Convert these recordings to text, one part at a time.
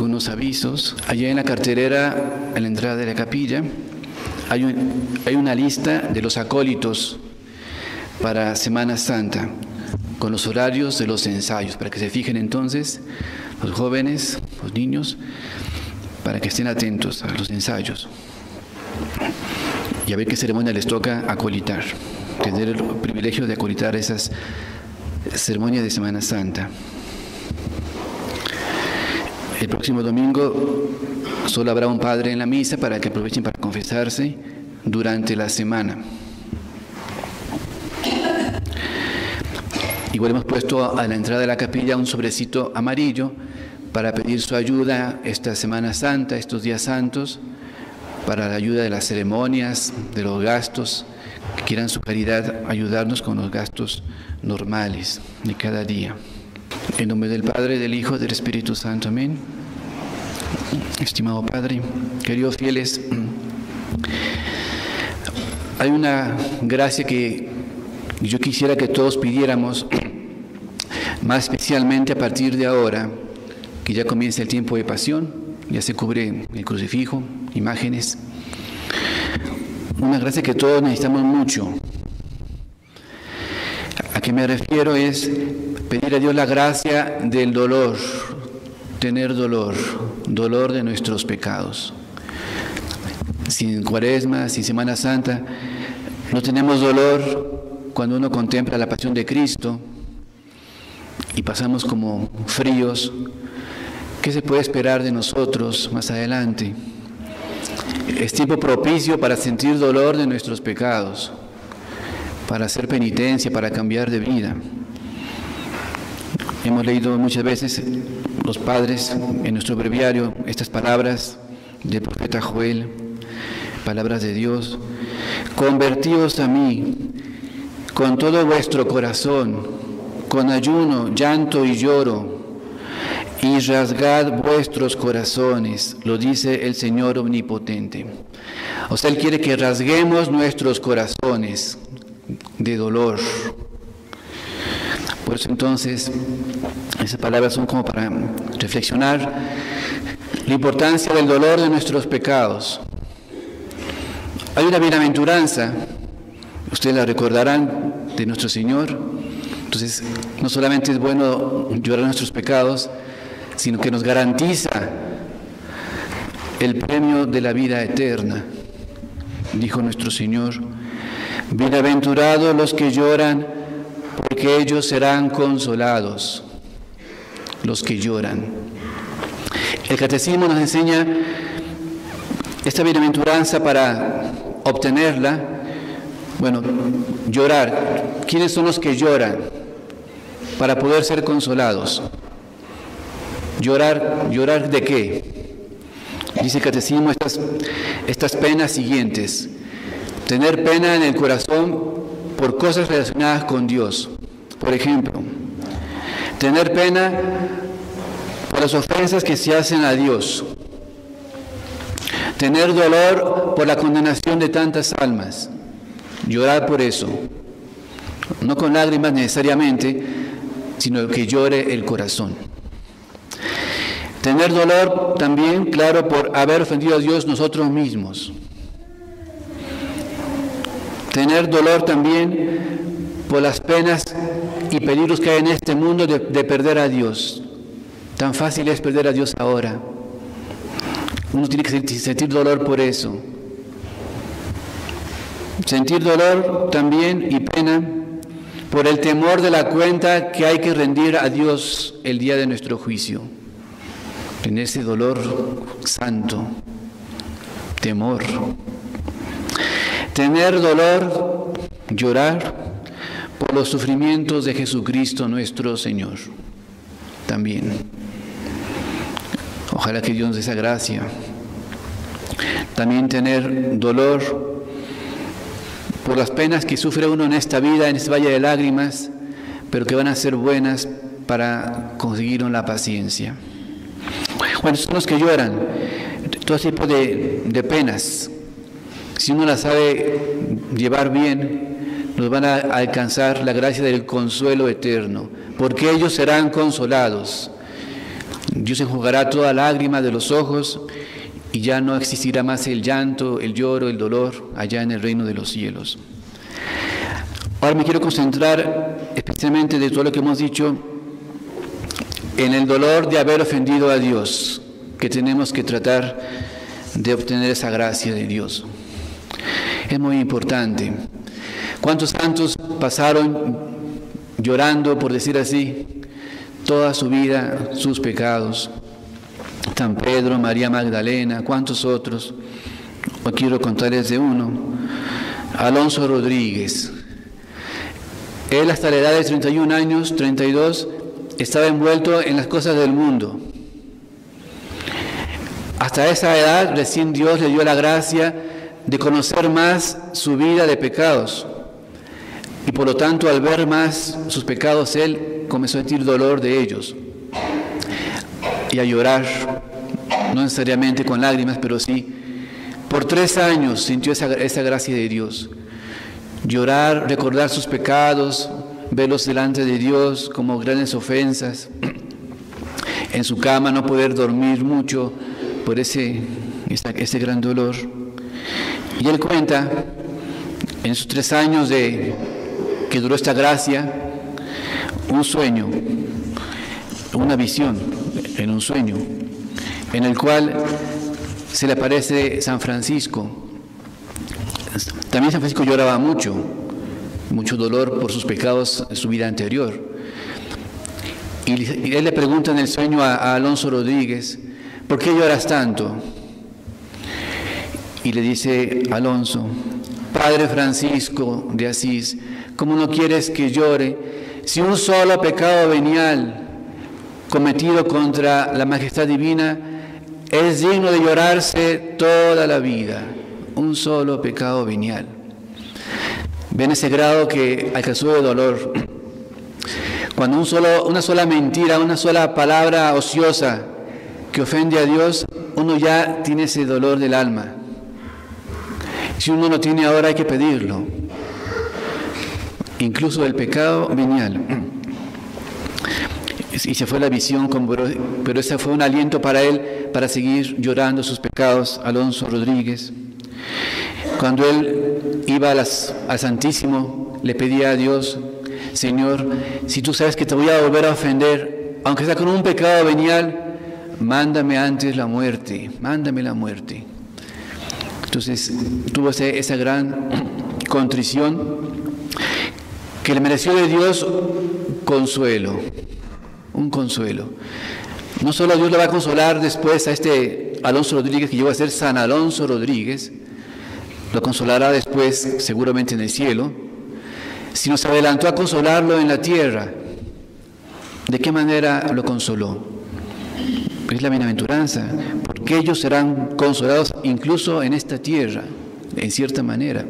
algunos avisos. Allá en la carterera, en la entrada de la capilla, hay, hay una lista de los acólitos para Semana Santa, con los horarios de los ensayos, para que se fijen entonces los jóvenes, los niños, para que estén atentos a los ensayos y a ver qué ceremonia les toca acolitar, tener el privilegio de acolitar esas ceremonias de Semana Santa. El próximo domingo solo habrá un padre en la misa para que aprovechen para confesarse durante la semana. Igual hemos puesto a la entrada de la capilla un sobrecito amarillo para pedir su ayuda esta Semana Santa, estos días santos, para la ayuda de las ceremonias, de los gastos, que quieran su caridad ayudarnos con los gastos normales de cada día. En nombre del Padre, del Hijo, del Espíritu Santo. Amén. Estimado Padre, queridos fieles, hay una gracia que yo quisiera que todos pidiéramos, más especialmente a partir de ahora, que ya comienza el tiempo de pasión, ya se cubre el crucifijo, imágenes. Una gracia que todos necesitamos mucho. A qué me refiero es pedir a Dios la gracia del dolor, tener dolor, dolor de nuestros pecados. Sin cuaresma, sin Semana Santa, no tenemos dolor cuando uno contempla la pasión de Cristo y pasamos como fríos. ¿Qué se puede esperar de nosotros más adelante? Es tiempo propicio para sentir dolor de nuestros pecados, para hacer penitencia, para cambiar de vida. Hemos leído muchas veces los padres en nuestro breviario estas palabras del profeta Joel, palabras de Dios. Convertíos a mí con todo vuestro corazón, con ayuno, llanto y lloro, y rasgad vuestros corazones, lo dice el Señor Omnipotente. O sea, Él quiere que rasguemos nuestros corazones de dolor, por eso entonces, esas palabras son como para reflexionar la importancia del dolor de nuestros pecados. Hay una bienaventuranza, ustedes la recordarán, de nuestro Señor. Entonces, no solamente es bueno llorar nuestros pecados, sino que nos garantiza el premio de la vida eterna. Dijo nuestro Señor, bienaventurados los que lloran, porque ellos serán consolados, los que lloran. El catecismo nos enseña esta bienaventuranza para obtenerla. Bueno, llorar. ¿Quiénes son los que lloran para poder ser consolados? Llorar, llorar de qué? Dice el catecismo estas, estas penas siguientes. Tener pena en el corazón por cosas relacionadas con Dios. Por ejemplo, tener pena por las ofensas que se hacen a Dios. Tener dolor por la condenación de tantas almas. Llorar por eso. No con lágrimas necesariamente, sino que llore el corazón. Tener dolor también, claro, por haber ofendido a Dios nosotros mismos. Tener dolor también por las penas y peligros que hay en este mundo de, perder a Dios. Tan fácil es perder a Dios ahora. Uno tiene que sentir dolor por eso. Sentir dolor también y pena por el temor de la cuenta que hay que rendir a Dios el día de nuestro juicio. En ese dolor santo, temor. Tener dolor, llorar por los sufrimientos de Jesucristo nuestro Señor. También. Ojalá que Dios nos dé esa gracia. También tener dolor por las penas que sufre uno en esta vida, en este valle de lágrimas, pero que van a ser buenas para conseguir la paciencia. Bueno, son los que lloran, todo tipo de, de penas, si uno la sabe llevar bien, nos van a alcanzar la gracia del consuelo eterno, porque ellos serán consolados. Dios enjugará toda lágrima de los ojos y ya no existirá más el llanto, el lloro, el dolor allá en el reino de los cielos. Ahora me quiero concentrar especialmente de todo lo que hemos dicho en el dolor de haber ofendido a Dios, que tenemos que tratar de obtener esa gracia de Dios. Es muy importante. ¿Cuántos santos pasaron llorando, por decir así, toda su vida, sus pecados? San Pedro, María Magdalena, cuántos otros. Hoy quiero contarles de uno. Alonso Rodríguez. Él hasta la edad de 31 años, 32, estaba envuelto en las cosas del mundo. Hasta esa edad recién Dios le dio la gracia de conocer más su vida de pecados. Y por lo tanto al ver más sus pecados, él comenzó a sentir dolor de ellos. Y a llorar, no necesariamente con lágrimas, pero sí. Por tres años sintió esa, esa gracia de Dios. Llorar, recordar sus pecados, verlos delante de Dios como grandes ofensas. En su cama no poder dormir mucho por ese, ese gran dolor. Y él cuenta, en sus tres años de que duró esta gracia, un sueño, una visión, en un sueño, en el cual se le aparece San Francisco. También San Francisco lloraba mucho, mucho dolor por sus pecados en su vida anterior. Y él le pregunta en el sueño a, Alonso Rodríguez, ¿por qué lloras tanto? Y le dice Alonso, Padre Francisco de Asís, ¿cómo no quieres que llore si un solo pecado venial cometido contra la majestad divina es digno de llorarse toda la vida? Un solo pecado venial. Ven ese grado que alcanzó de dolor. Cuando un solo, una sola mentira, una sola palabra ociosa que ofende a Dios, uno ya tiene ese dolor del alma. Si uno no tiene ahora hay que pedirlo. Incluso el pecado venial. Y se fue la visión, pero ese fue un aliento para él para seguir llorando sus pecados, Alonso Rodríguez. Cuando él iba al Santísimo, le pedía a Dios, Señor, si tú sabes que te voy a volver a ofender, aunque sea con un pecado venial, mándame antes la muerte, mándame la muerte. Entonces tuvo esa, gran contrición que le mereció de Dios consuelo, un consuelo. No solo Dios le va a consolar después a este Alonso Rodríguez que llegó a ser San Alonso Rodríguez, lo consolará después seguramente en el cielo, sino se adelantó a consolarlo en la tierra. ¿De qué manera lo consoló? es la bienaventuranza, porque ellos serán consolados incluso en esta tierra, en cierta manera.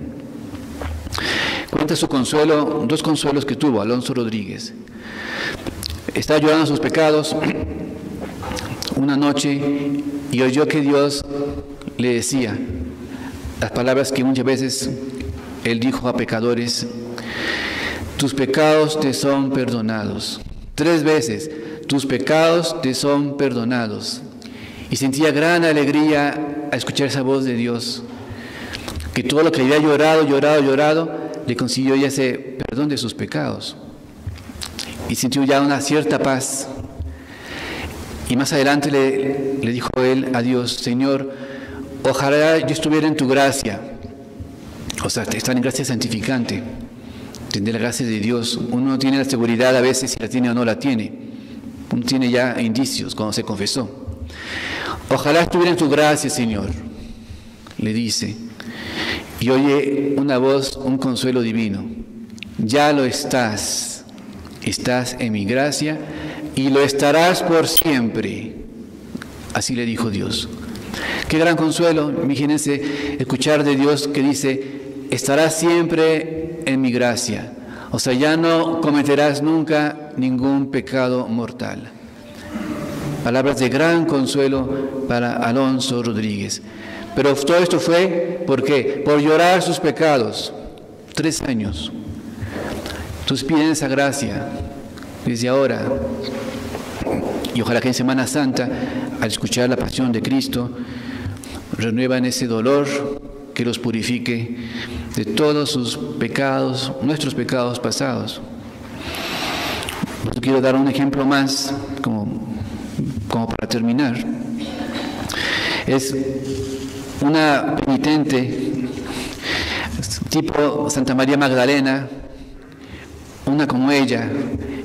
Cuenta su consuelo, dos consuelos que tuvo Alonso Rodríguez. Está llorando sus pecados una noche y oyó que Dios le decía las palabras que muchas veces él dijo a pecadores, tus pecados te son perdonados. Tres veces, tus pecados te son perdonados. Y sentía gran alegría a escuchar esa voz de Dios, que todo lo que había llorado, llorado, llorado, le consiguió ya ese perdón de sus pecados. Y sintió ya una cierta paz. Y más adelante le, dijo él a Dios, Señor, ojalá yo estuviera en tu gracia. O sea, estar en gracia santificante, tener la gracia de Dios. Uno no tiene la seguridad a veces si la tiene o no la tiene tiene ya indicios cuando se confesó. Ojalá estuviera en tu gracia, Señor, le dice. Y oye una voz, un consuelo divino. Ya lo estás. Estás en mi gracia y lo estarás por siempre. Así le dijo Dios. Qué gran consuelo, imagínense escuchar de Dios que dice, estarás siempre en mi gracia. O sea, ya no cometerás nunca ningún pecado mortal. Palabras de gran consuelo para Alonso Rodríguez. Pero todo esto fue, ¿por qué? Por llorar sus pecados. Tres años. Entonces piden esa gracia desde ahora. Y ojalá que en Semana Santa, al escuchar la pasión de Cristo, renuevan ese dolor que los purifique de todos sus pecados, nuestros pecados pasados. Quiero dar un ejemplo más, como, terminar. Es una penitente tipo Santa María Magdalena, una como ella,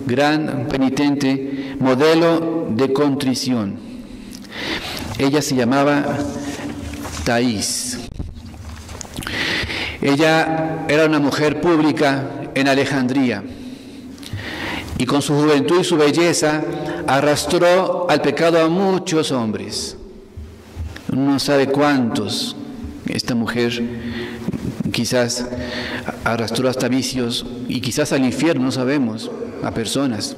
gran penitente, modelo de contrición. Ella se llamaba Taís. Ella era una mujer pública en Alejandría y con su juventud y su belleza arrastró al pecado a muchos hombres. No sabe cuántos esta mujer quizás arrastró hasta vicios y quizás al infierno, no sabemos, a personas.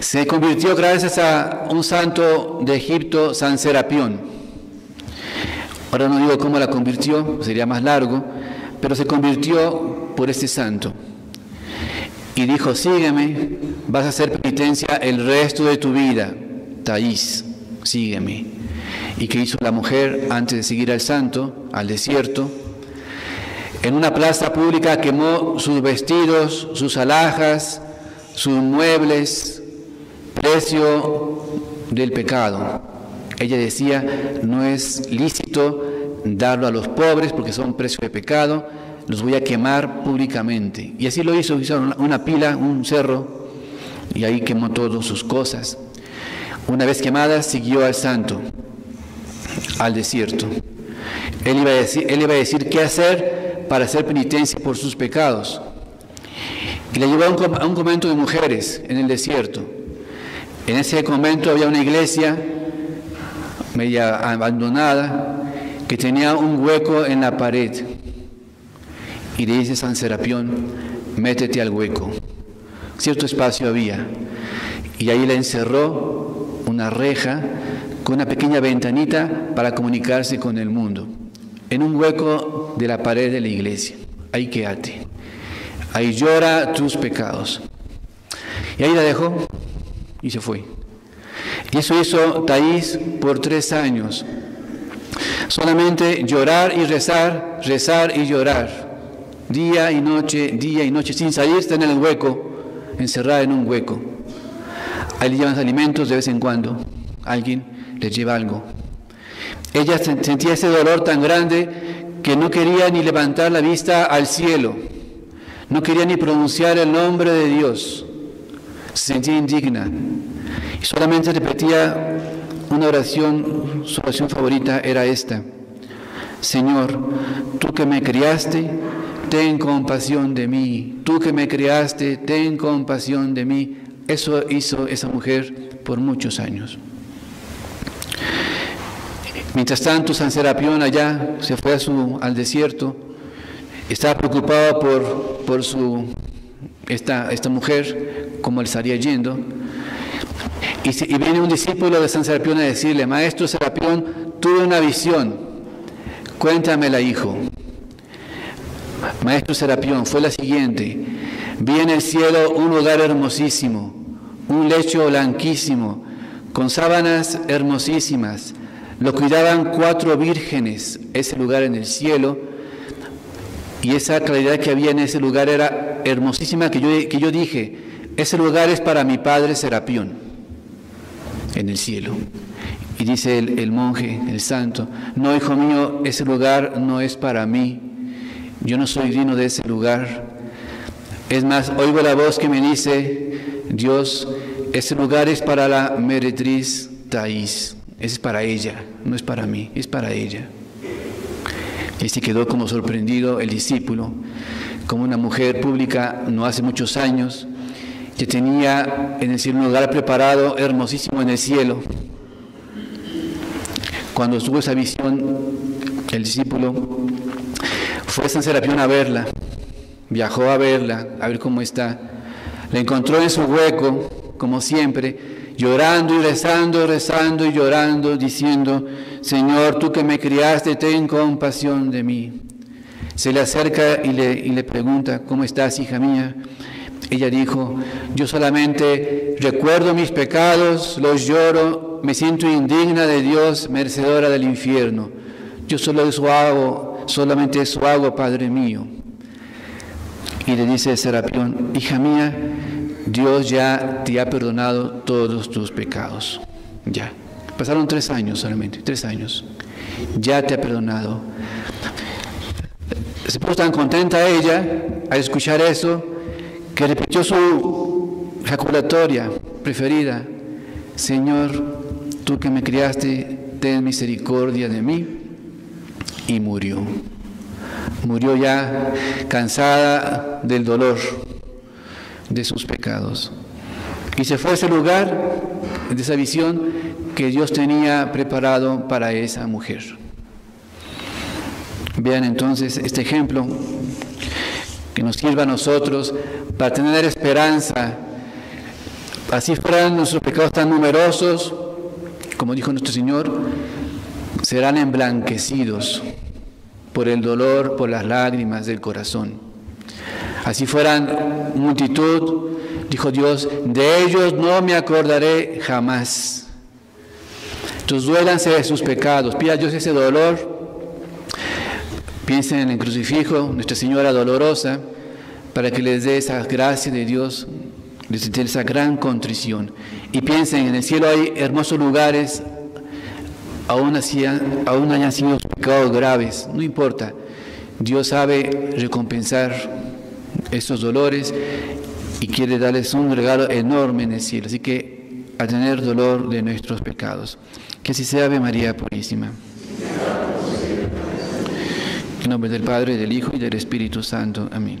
Se convirtió gracias a un santo de Egipto, San Serapión. Ahora no digo cómo la convirtió, sería más largo, pero se convirtió por este santo. Y dijo, sígueme, vas a hacer penitencia el resto de tu vida. Taís, sígueme. ¿Y qué hizo la mujer antes de seguir al santo, al desierto? En una plaza pública quemó sus vestidos, sus alhajas, sus muebles, precio del pecado. Ella decía, no es lícito darlo a los pobres porque son precio de pecado, los voy a quemar públicamente. Y así lo hizo, hizo una pila, un cerro, y ahí quemó todas sus cosas. Una vez quemada, siguió al santo, al desierto. Él iba a decir, él iba a decir qué hacer para hacer penitencia por sus pecados. Y le llevó a un, convento de mujeres en el desierto. En ese convento había una iglesia media abandonada que tenía un hueco en la pared. Y le dice San Serapión, métete al hueco. Cierto espacio había. Y ahí le encerró una reja con una pequeña ventanita para comunicarse con el mundo en un hueco de la pared de la iglesia. Ahí quédate. Ahí llora tus pecados. Y ahí la dejó y se fue. Y eso hizo Taís por tres años. Solamente llorar y rezar, rezar y llorar. Día y noche, día y noche, sin salir, está en el hueco, encerrada en un hueco. Ahí le llevan alimentos de vez en cuando. Alguien le lleva algo. Ella sentía ese dolor tan grande que no quería ni levantar la vista al cielo, no quería ni pronunciar el nombre de Dios, se sentía indigna y solamente repetía una oración, su oración favorita era esta, Señor, tú que me criaste, ten compasión de mí, tú que me criaste, ten compasión de mí. Eso hizo esa mujer por muchos años. Mientras tanto, San Serapión allá se fue a su, al desierto, estaba preocupado por, por su, esta, esta mujer, cómo le estaría yendo. Y, y, viene un discípulo de San Serapión a decirle, Maestro Serapión, tuve una visión, cuéntamela, hijo. Maestro Serapión, fue la siguiente, vi en el cielo un lugar hermosísimo, un lecho blanquísimo, con sábanas hermosísimas, lo cuidaban cuatro vírgenes, ese lugar en el cielo, y esa claridad que había en ese lugar era hermosísima, que yo, que yo dije, ese lugar es para mi padre Serapión, en el cielo. Y dice el, el monje, el santo, no, hijo mío, ese lugar no es para mí, yo no soy digno de ese lugar. Es más, oigo la voz que me dice, Dios, ese lugar es para la meretriz Taís. Es para ella, no es para mí, es para ella. Y se quedó como sorprendido el discípulo, como una mujer pública no hace muchos años, que tenía en el cielo un lugar preparado hermosísimo en el cielo. Cuando tuvo esa visión, el discípulo fue San Serapión a verla, viajó a verla, a ver cómo está. La encontró en su hueco, como siempre, llorando y rezando, rezando y llorando, diciendo, Señor, tú que me criaste, ten compasión de mí. Se le acerca y le, y le pregunta, ¿cómo estás, hija mía? ella dijo, yo solamente recuerdo mis pecados, los lloro, me siento indigna de Dios, merecedora del infierno. Yo solo eso hago, solamente eso hago, Padre mío. Y le dice Serapión, hija mía, Dios ya te ha perdonado todos tus pecados. Ya. Pasaron tres años solamente, tres años. Ya te ha perdonado. Se puso tan contenta ella al escuchar eso que repitió su ejaculatoria preferida. Señor, tú que me criaste, ten misericordia de mí. Y murió. Murió ya cansada del dolor de sus pecados. Y se fue a ese lugar, de esa visión que Dios tenía preparado para esa mujer. Vean entonces este ejemplo que nos sirva a nosotros para tener esperanza. Así fueran nuestros pecados tan numerosos, como dijo nuestro Señor, serán emblanquecidos por el dolor, por las lágrimas del corazón. Así fueran multitud, dijo Dios, de ellos no me acordaré jamás. Entonces duélanse de sus pecados, pida a Dios ese dolor Piensen en el crucifijo, Nuestra Señora dolorosa, para que les dé esa gracia de Dios, les dé esa gran contrición. Y piensen, en el cielo hay hermosos lugares, aún, aún hayan sido pecados graves, no importa. Dios sabe recompensar esos dolores y quiere darles un regalo enorme en el cielo. Así que a tener dolor de nuestros pecados. Que así sea, Ave María Purísima. En nombre del Padre, del Hijo y del Espíritu Santo. Amén.